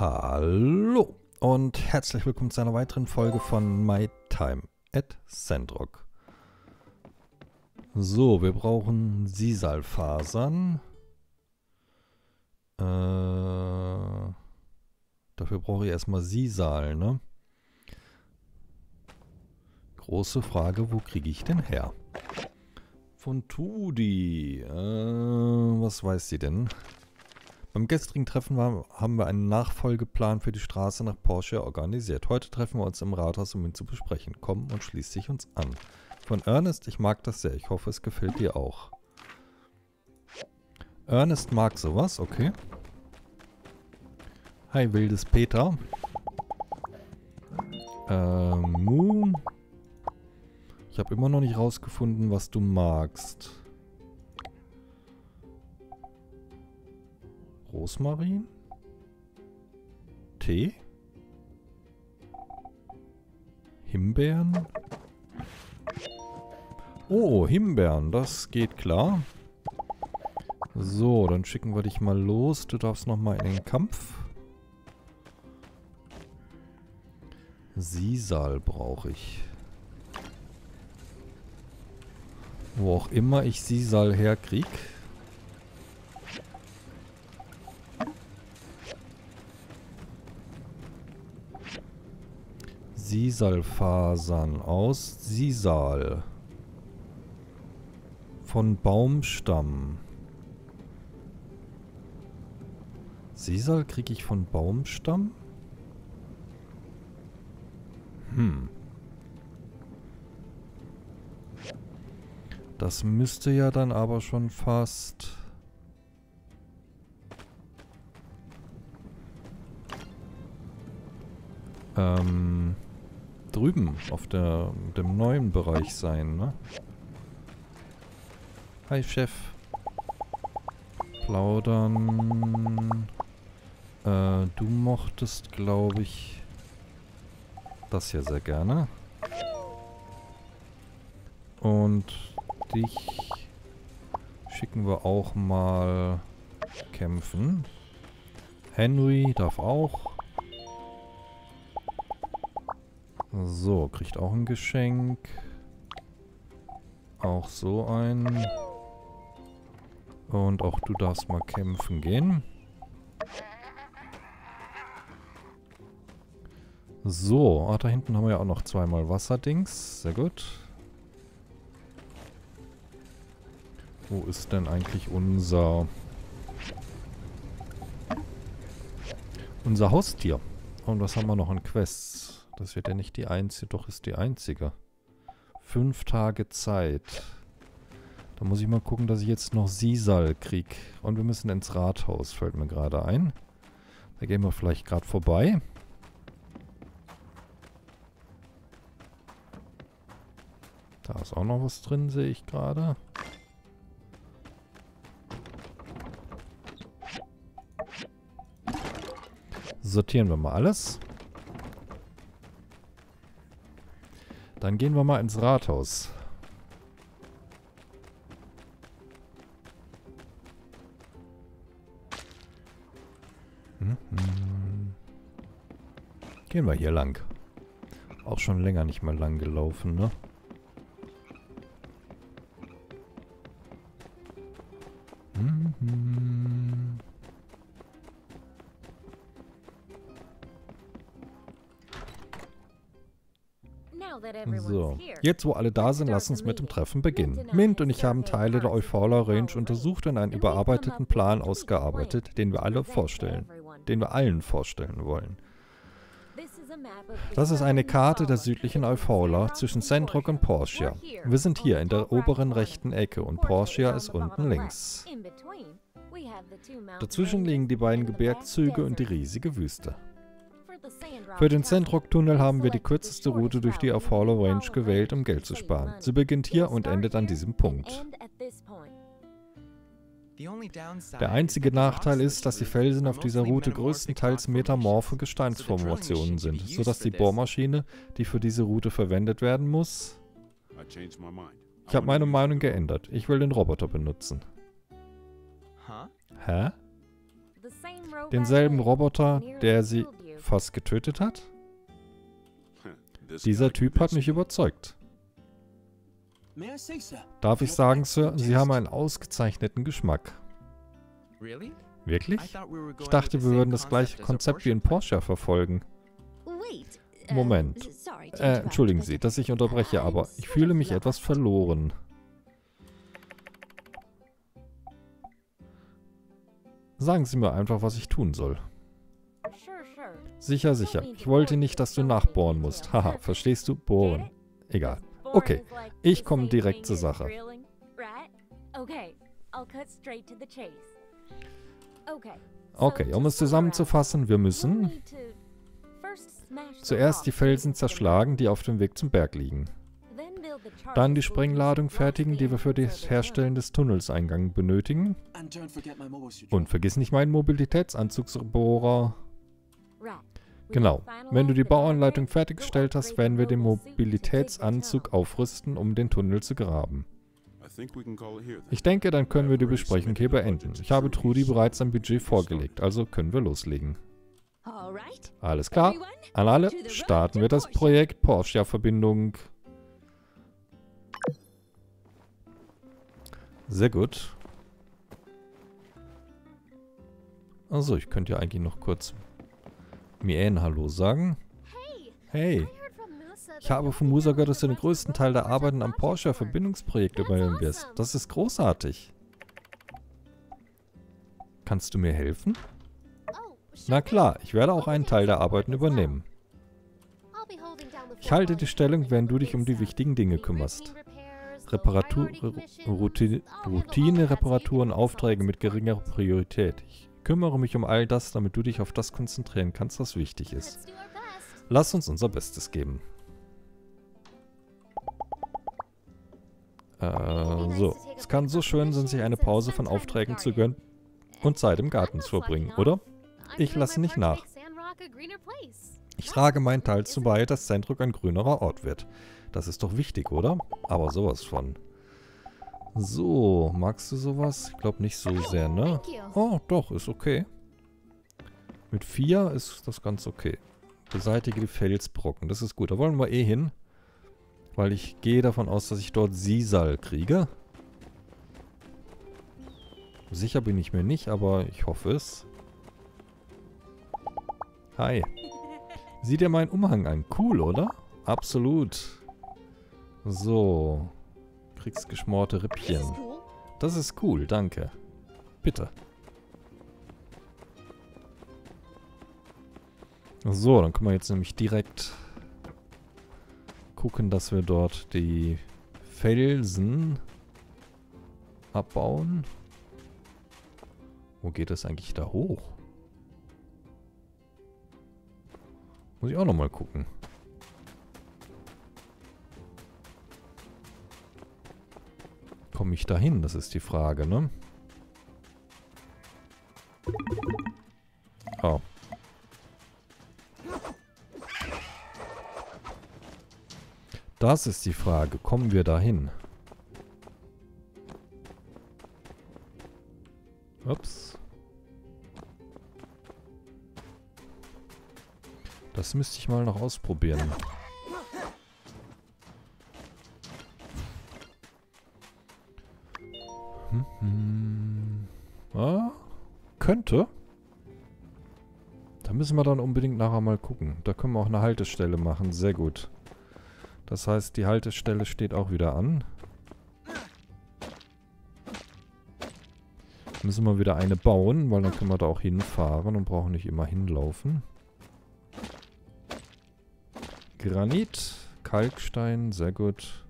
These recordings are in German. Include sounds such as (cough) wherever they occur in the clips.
Hallo und herzlich willkommen zu einer weiteren Folge von My Time at Sandrock. So, wir brauchen Sisalfasern. Äh, dafür brauche ich erstmal Sisal, ne? Große Frage, wo kriege ich denn her? Von Tudi. Äh, was weiß sie denn? Beim gestrigen Treffen war, haben wir einen Nachfolgeplan für die Straße nach Porsche organisiert. Heute treffen wir uns im Rathaus, um ihn zu besprechen. Komm und schließ dich uns an. Von Ernest, ich mag das sehr. Ich hoffe, es gefällt dir auch. Ernest mag sowas, okay. Hi, wildes Peter. Ähm, Mu. Ich habe immer noch nicht rausgefunden, was du magst. Rosmarin? Tee? Himbeeren? Oh, Himbeeren, das geht klar. So, dann schicken wir dich mal los. Du darfst nochmal in den Kampf. Sisal brauche ich. Wo auch immer ich Sisal herkriege. Sisalfasern aus Sisal. Von Baumstamm. Sisal kriege ich von Baumstamm? Hm. Das müsste ja dann aber schon fast... Ähm drüben auf der, dem neuen Bereich sein, ne? Hi, Chef. Plaudern. Äh, du mochtest, glaube ich, das hier sehr gerne. Und dich schicken wir auch mal kämpfen. Henry darf auch. So, kriegt auch ein Geschenk. Auch so ein. Und auch du darfst mal kämpfen gehen. So, ah, da hinten haben wir ja auch noch zweimal Wasserdings. Sehr gut. Wo ist denn eigentlich unser... Unser Haustier? Und was haben wir noch an Quests? Das wird ja nicht die einzige, doch ist die einzige. Fünf Tage Zeit. Da muss ich mal gucken, dass ich jetzt noch Sisal krieg. Und wir müssen ins Rathaus, fällt mir gerade ein. Da gehen wir vielleicht gerade vorbei. Da ist auch noch was drin, sehe ich gerade. Sortieren wir mal alles. Dann gehen wir mal ins Rathaus. Hm, hm. Gehen wir hier lang. Auch schon länger nicht mehr lang gelaufen, ne? So, jetzt wo alle da sind, lass uns mit dem Treffen beginnen. Mint und ich haben Teile der Eufaula Range untersucht und einen überarbeiteten Plan ausgearbeitet, den wir alle vorstellen, den wir allen vorstellen wollen. Das ist eine Karte der südlichen Eufaula zwischen Sandrock und Portia. Wir sind hier in der oberen rechten Ecke und Portia ist unten links. Dazwischen liegen die beiden Gebirgszüge und die riesige Wüste. Für den Sandrock-Tunnel haben wir die kürzeste Route durch die Afalo Range gewählt, um Geld zu sparen. Sie beginnt hier und endet an diesem Punkt. Der einzige Nachteil ist, dass die Felsen auf dieser Route größtenteils metamorphe Gesteinsformationen sind, sodass die Bohrmaschine, die für diese Route verwendet werden muss... Ich habe meine Meinung geändert. Ich will den Roboter benutzen. Hä? Denselben Roboter, der sie fast getötet hat? Dieser Typ hat mich überzeugt. Darf ich sagen, Sir, Sie haben einen ausgezeichneten Geschmack. Wirklich? Ich dachte, wir würden das gleiche Konzept wie in Porsche verfolgen. Moment. Äh, entschuldigen Sie, dass ich unterbreche, aber ich fühle mich etwas verloren. Sagen Sie mir einfach, was ich tun soll. Sicher, sicher. Ich wollte nicht, dass du nachbohren musst. (laughs) Haha, verstehst du? Bohren. Egal. Okay, ich komme direkt zur Sache. Okay, um es zusammenzufassen, wir müssen zuerst die Felsen zerschlagen, die auf dem Weg zum Berg liegen. Dann die Sprengladung fertigen, die wir für das Herstellen des Tunnelseingangs benötigen. Und vergiss nicht meinen Mobilitätsanzugsbohrer. Genau. Wenn du die Bauanleitung fertiggestellt hast, werden wir den Mobilitätsanzug aufrüsten, um den Tunnel zu graben. Ich denke, dann können wir die Besprechung hier beenden. Ich habe Trudi bereits ein Budget vorgelegt, also können wir loslegen. Alles klar. An alle, starten wir das Projekt Porsche-Verbindung. Sehr gut. Also, ich könnte ja eigentlich noch kurz Mien Hallo sagen. Hey. Ich habe von Musa gehört, dass du den größten Teil der Arbeiten am Porsche-Verbindungsprojekt übernehmen wirst. Das ist großartig. Kannst du mir helfen? Na klar, ich werde auch einen Teil der Arbeiten übernehmen. Ich halte die Stellung, wenn du dich um die wichtigen Dinge kümmerst. Reparatur, Routine, Routine, Reparaturen, Aufträge mit geringer Priorität. Ich kümmere mich um all das, damit du dich auf das konzentrieren kannst, was wichtig ist. Lass uns unser Bestes geben. Äh, so. Es kann so schön sein, sich eine Pause von Aufträgen zu gönnen und Zeit im Garten zu verbringen, oder? Ich lasse nicht nach. Ich trage meinen Teil zu bei, dass Sandrock ein grünerer Ort wird. Das ist doch wichtig, oder? Aber sowas von. So, magst du sowas? Ich glaube nicht so sehr, ne? Oh, doch, ist okay. Mit 4 ist das ganz okay. Beseitige die Felsbrocken, das ist gut. Da wollen wir eh hin. Weil ich gehe davon aus, dass ich dort Sisal kriege. Sicher bin ich mir nicht, aber ich hoffe es. Hi. Sieh dir meinen Umhang an. Cool, oder? Absolut. So. Kriegst geschmorte Rippchen. Das ist cool, danke. Bitte. So, dann können wir jetzt nämlich direkt gucken, dass wir dort die Felsen abbauen. Wo geht es eigentlich da hoch? Muss ich auch nochmal gucken. Komme ich da hin? Das ist die Frage, ne? Oh. Das ist die Frage. Kommen wir da hin? Ups. Das müsste ich mal noch ausprobieren. Müssen wir dann unbedingt nachher mal gucken. Da können wir auch eine Haltestelle machen. Sehr gut. Das heißt, die Haltestelle steht auch wieder an. Müssen wir wieder eine bauen, weil dann können wir da auch hinfahren und brauchen nicht immer hinlaufen. Granit, Kalkstein, sehr gut.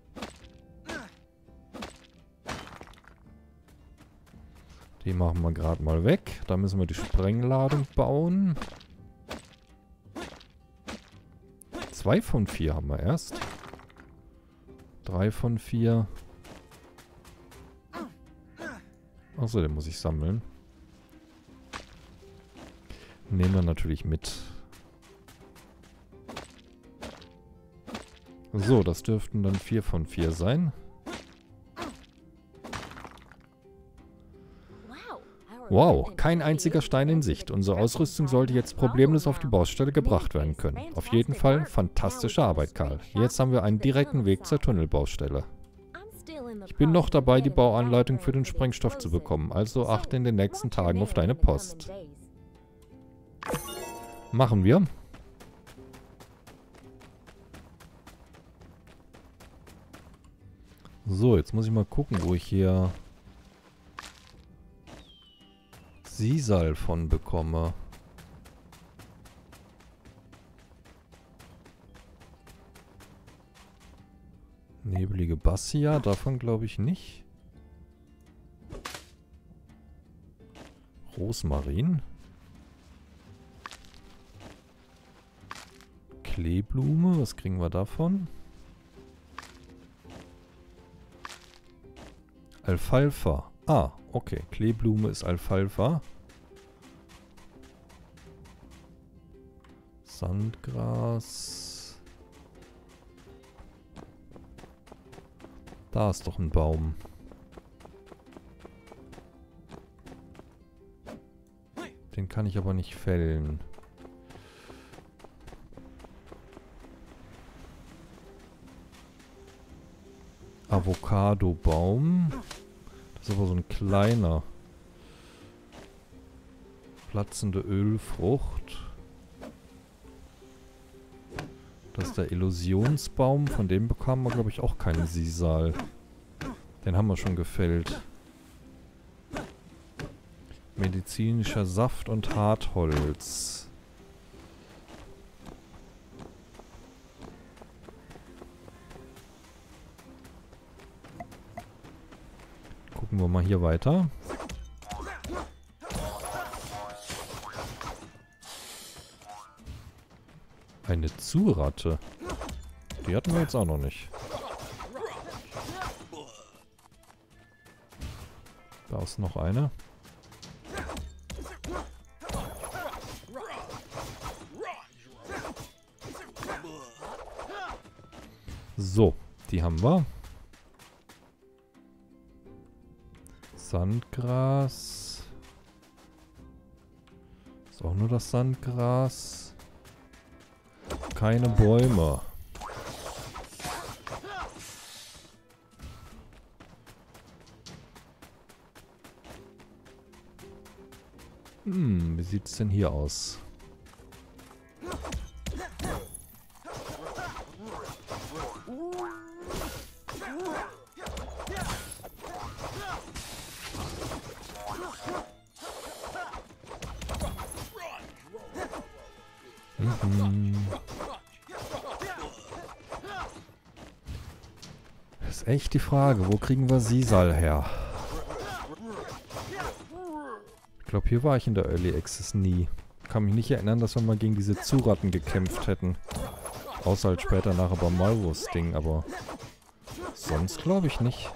Die machen wir gerade mal weg. Da müssen wir die Sprengladung bauen. Zwei von vier haben wir erst. Drei von vier. Achso, den muss ich sammeln. Nehmen wir natürlich mit. So, das dürften dann vier von vier Wow, kein einziger Stein in Sicht. Unsere Ausrüstung sollte jetzt problemlos auf die Baustelle gebracht werden können. Auf jeden Fall fantastische Arbeit, Karl. Jetzt haben wir einen direkten Weg zur Tunnelbaustelle. Ich bin noch dabei, die Bauanleitung für den Sprengstoff zu bekommen, also achte in den nächsten Tagen auf deine Post. Machen wir. So, jetzt muss ich mal gucken, wo ich hier Sisal von bekomme. Nebelige Bassia, davon glaube ich nicht. Rosmarin. Kleeblume, was kriegen wir davon? Alfalfa. Ah, okay. Kleeblume ist Alfalfa. Sandgras. Da ist doch ein Baum. Den kann ich aber nicht fällen. Avocado-Baum. Ist aber so ein kleiner. Platzende Ölfrucht. Das ist der Illusionsbaum. Von dem bekamen wir, glaube ich, auch keinen Sisal. Den haben wir schon gefällt. Medizinischer Saft und Hartholz. Gucken wir mal hier weiter. Eine Zuratte. Die hatten wir jetzt auch noch nicht. Da ist noch eine. So, die haben wir. Sandgras. Ist auch nur das Sandgras. Keine Bäume. Hm, wie sieht's denn hier aus? Echt die Frage, wo kriegen wir Sisal her? Ich glaube, hier war ich in der Early Access nie. Kann mich nicht erinnern, dass wir mal gegen diese Zuratten gekämpft hätten. Außer halt später nachher beim Malwurst-Ding, aber sonst glaube ich nicht.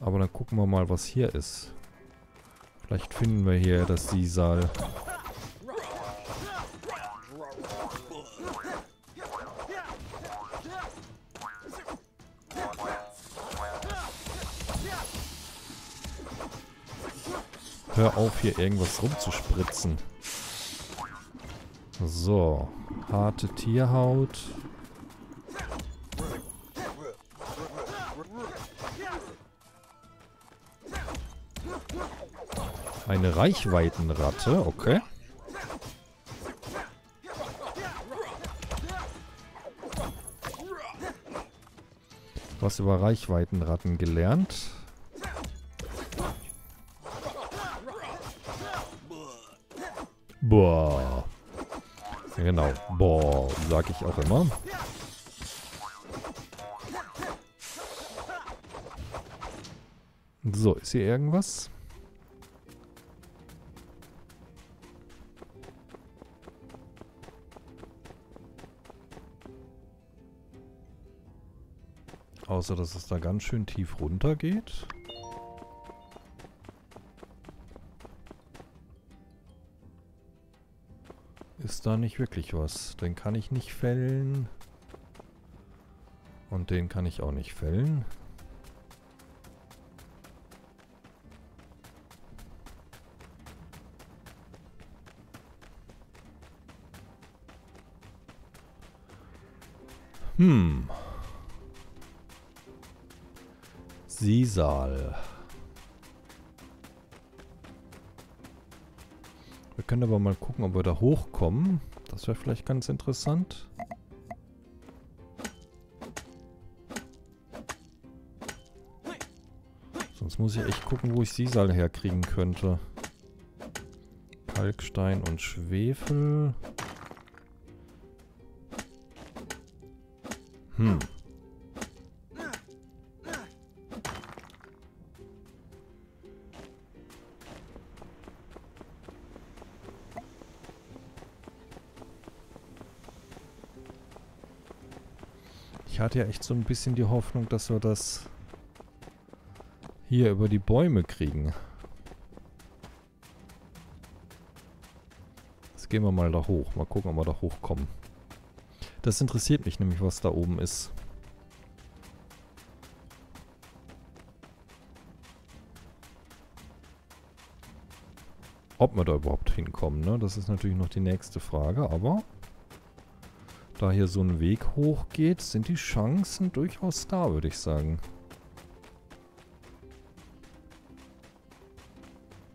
Aber dann gucken wir mal, was hier ist. Vielleicht finden wir hier das Sisal. Hör auf, hier irgendwas rumzuspritzen. So. Harte Tierhaut. Eine Reichweitenratte, okay. Was über Reichweitenratten gelernt. Boah. Genau. Boah, sag ich auch immer. So, ist hier irgendwas? Außer, dass es da ganz schön tief runter geht. da nicht wirklich was. Den kann ich nicht fällen. Und den kann ich auch nicht fällen. Hm. Sisal. Können aber mal gucken, ob wir da hochkommen. Das wäre vielleicht ganz interessant. Sonst muss ich echt gucken, wo ich Sisal herkriegen könnte. Kalkstein und Schwefel. Hm. Ich hatte ja echt so ein bisschen die Hoffnung, dass wir das hier über die Bäume kriegen. Jetzt gehen wir mal da hoch. Mal gucken, ob wir da hochkommen. Das interessiert mich nämlich, was da oben ist. Ob wir da überhaupt hinkommen, ne? Das ist natürlich noch die nächste Frage, aber da hier so ein Weg hochgeht, sind die Chancen durchaus da, würde ich sagen.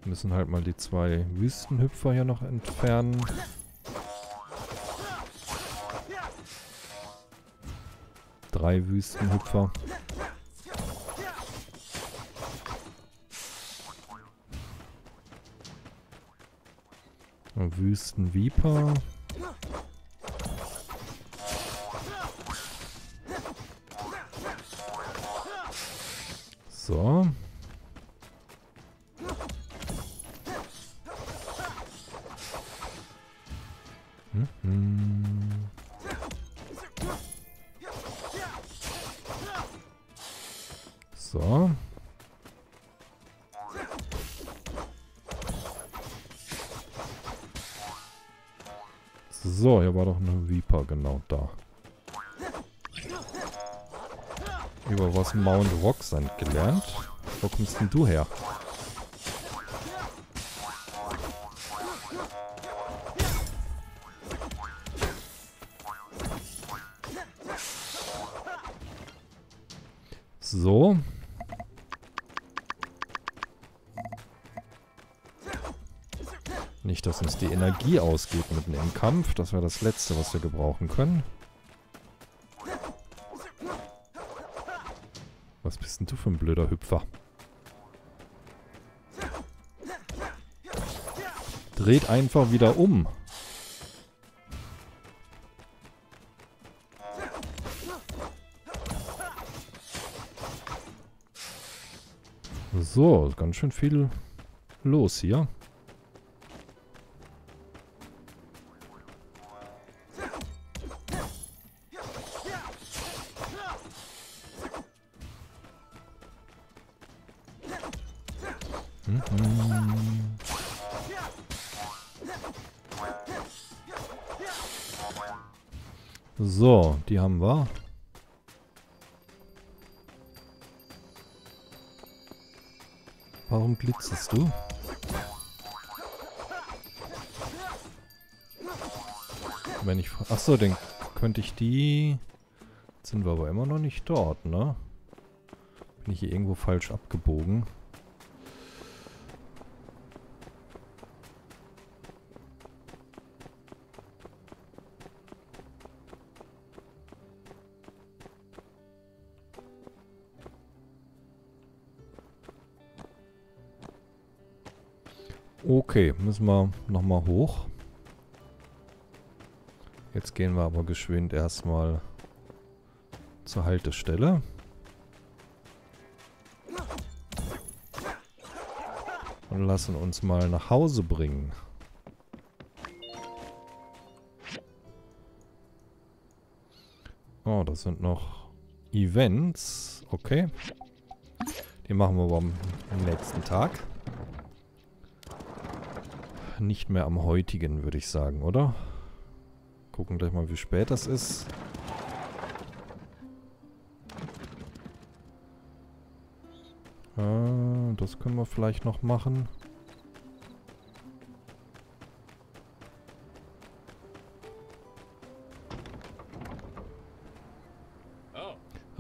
Müssen halt mal die zwei Wüstenhüpfer hier noch entfernen. Drei Wüstenhüpfer. Wüstenviper. So, hier war doch eine Viper, genau da. Über was Mount Rocksand gelernt. Wo kommst denn du her? Energie ausgeht mitten im Kampf. Das wäre das Letzte, was wir gebrauchen können. Was bist denn du für ein blöder Hüpfer? Dreht einfach wieder um. So, ganz schön viel los hier. Die haben wir. Warum glitzerst du? Wenn ich... Achso, dann könnte ich die... Sind wir aber immer noch nicht dort, ne? Bin ich hier irgendwo falsch abgebogen? Okay, müssen wir nochmal hoch. Jetzt gehen wir aber geschwind erstmal zur Haltestelle. Und lassen uns mal nach Hause bringen. Oh, das sind noch Events. Okay. Die machen wir aber am nächsten Tag nicht mehr am heutigen, würde ich sagen, oder? Gucken gleich mal, wie spät das ist. Äh, das können wir vielleicht noch machen.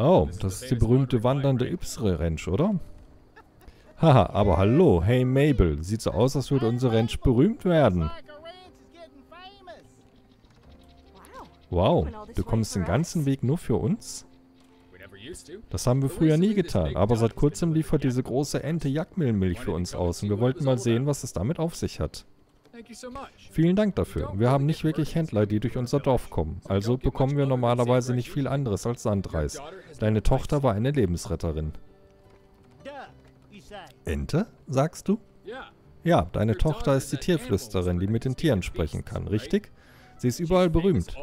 Oh, das ist die berühmte wandernde Ypsre Ranch, oder? Haha, aber hallo, hey Mabel, sieht so aus, als würde unsere Ranch berühmt werden. Wow, du kommst den ganzen Weg nur für uns? Das haben wir früher nie getan, aber seit kurzem liefert diese große Ente Jagdmilchmilch für uns aus und wir wollten mal sehen, was es damit auf sich hat. Vielen Dank dafür. Wir haben nicht wirklich Händler, die durch unser Dorf kommen. Also bekommen wir normalerweise nicht viel anderes als Sandreis. Deine Tochter war eine Lebensretterin. Ente, sagst du? Ja, deine Tochter ist die Tierflüsterin, die mit den Tieren sprechen kann, richtig? Sie ist überall berühmt.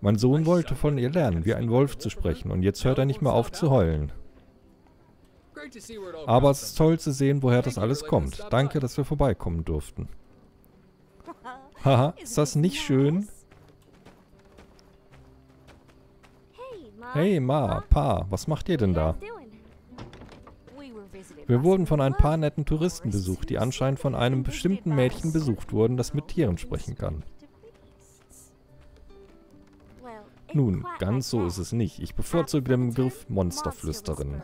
Mein Sohn wollte von ihr lernen, wie ein Wolf zu sprechen, und jetzt hört er nicht mehr auf zu heulen. Aber es ist toll zu sehen, woher das alles kommt. Danke, dass wir vorbeikommen durften. Haha, ist das nicht schön? Hey Ma, Pa, was macht ihr denn da? Wir wurden von ein paar netten Touristen besucht, die anscheinend von einem bestimmten Mädchen besucht wurden, das mit Tieren sprechen kann. Nun, ganz so ist es nicht. Ich bevorzuge den Begriff Monsterflüsterin.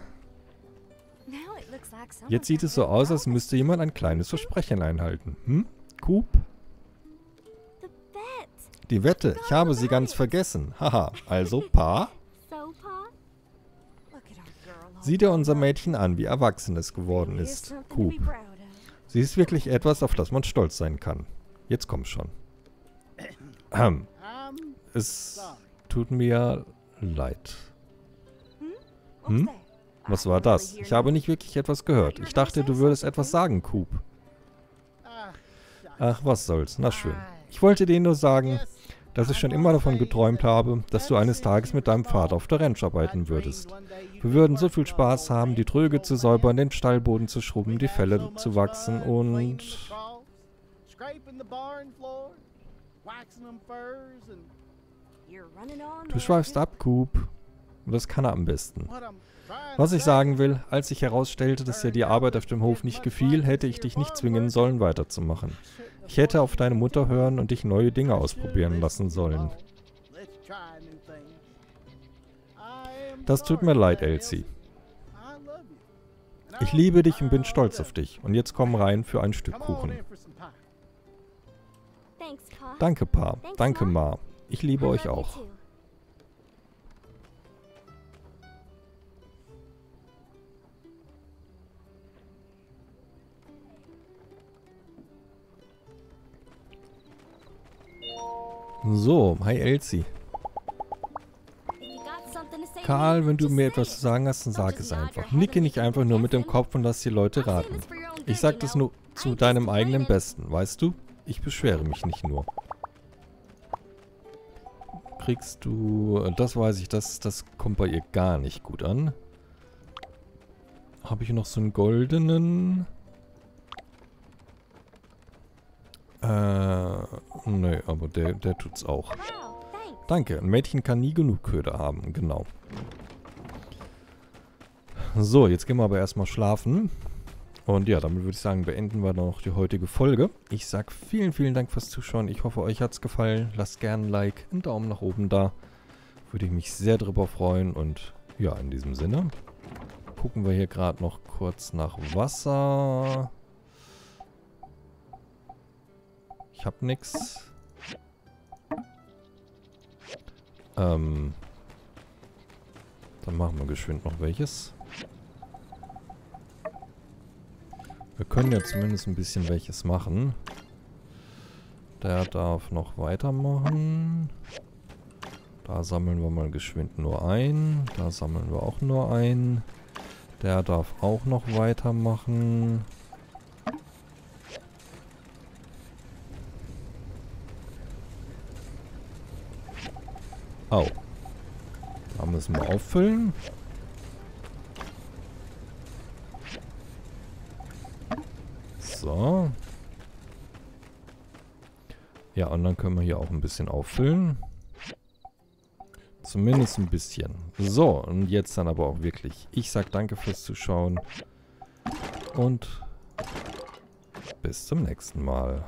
Jetzt sieht es so aus, als müsste jemand ein kleines Versprechen einhalten. Hm? Coop? Die Wette, ich habe sie ganz vergessen. Haha, also Pa? Sieh dir unser Mädchen an, wie erwachsen es geworden ist. Coop. Sie ist wirklich etwas, auf das man stolz sein kann. Jetzt komm schon. Ähm, es tut mir leid. Hm? Was war das? Ich habe nicht wirklich etwas gehört. Ich dachte, du würdest etwas sagen, Coop. Ach, was soll's. Na schön. Ich wollte dir nur sagen, dass ich schon immer davon geträumt habe, dass du eines Tages mit deinem Vater auf der Ranch arbeiten würdest. Wir würden so viel Spaß haben, die Tröge zu säubern, den Stallboden zu schrubben, die Felle zu wachsen und... Du schweifst ab, Coop. Und das kann er am besten. Was ich sagen will, als sich herausstellte, dass dir die Arbeit auf dem Hof nicht gefiel, hätte ich dich nicht zwingen sollen, weiterzumachen. Ich hätte auf deine Mutter hören und dich neue Dinge ausprobieren lassen sollen. Das tut mir leid, Elsie. Ich liebe dich und bin stolz auf dich. Und jetzt komm rein für ein Stück Kuchen. Danke, Pa. Danke, Ma. Ich liebe euch auch. So, hi Elsie. Karl, wenn du mir etwas zu sagen hast, dann sag es einfach. Nicke nicht einfach nur mit dem Kopf und lass die Leute raten. Ich sag das nur zu deinem eigenen Besten, weißt du? Ich beschwere mich nicht nur. Kriegst du... Das weiß ich, das, das kommt bei ihr gar nicht gut an. Habe ich noch so einen goldenen... Äh, nee, aber der, der tut's auch. Danke, ein Mädchen kann nie genug Köder haben, genau. So, jetzt gehen wir aber erstmal schlafen. Und ja, damit würde ich sagen, beenden wir noch die heutige Folge. Ich sag vielen, vielen Dank fürs Zuschauen. Ich hoffe, euch hat's gefallen. Lasst gerne ein Like, einen Daumen nach oben da. Würde ich mich sehr drüber freuen. Und ja, in diesem Sinne gucken wir hier gerade noch kurz nach Wasser. Ich hab nix. Ähm. Dann machen wir geschwind noch welches. Wir können ja zumindest ein bisschen welches machen. Der darf noch weitermachen. Da sammeln wir mal geschwind nur ein. Da sammeln wir auch nur ein. Der darf auch noch weitermachen. Oh. Da müssen wir auffüllen. So. Ja, und dann können wir hier auch ein bisschen auffüllen. Zumindest ein bisschen. So, und jetzt dann aber auch wirklich. Ich sag danke fürs Zuschauen. Und bis zum nächsten Mal.